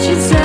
should say